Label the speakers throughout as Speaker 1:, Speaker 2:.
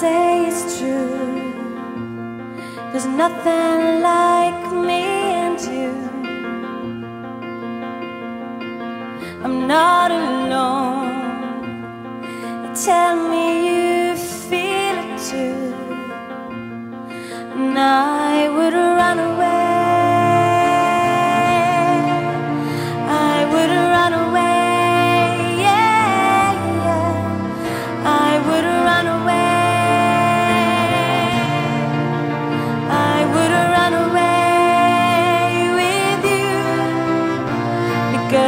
Speaker 1: say is true. There's nothing like me and you. I'm not alone. Tell me you feel it too. And I would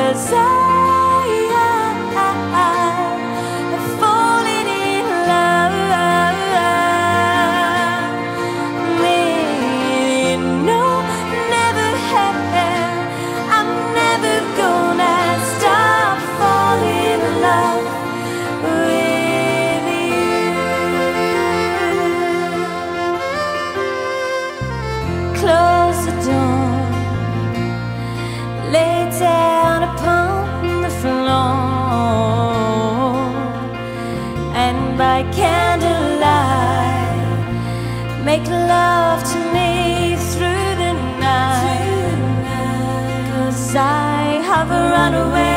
Speaker 1: because I have run away.